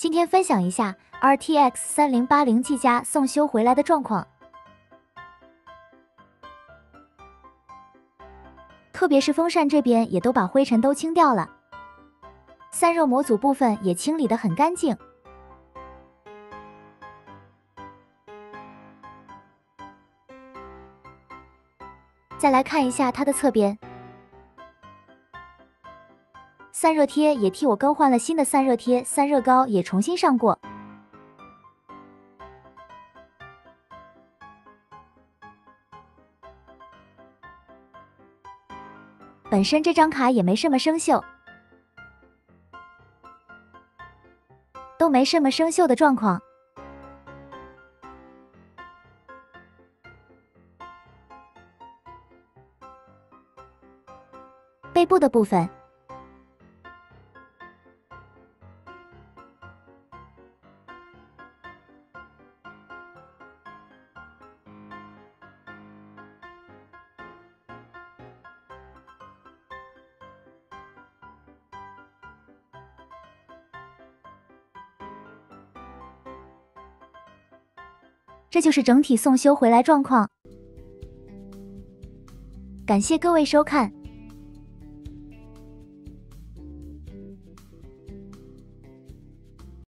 今天分享一下 RTX 三零八零 G 加送修回来的状况，特别是风扇这边也都把灰尘都清掉了，散热模组部分也清理的很干净。再来看一下它的侧边。散热贴也替我更换了新的散热贴，散热膏也重新上过。本身这张卡也没什么生锈，都没什么生锈的状况。背部的部分。这就是整体送修回来状况，感谢各位收看。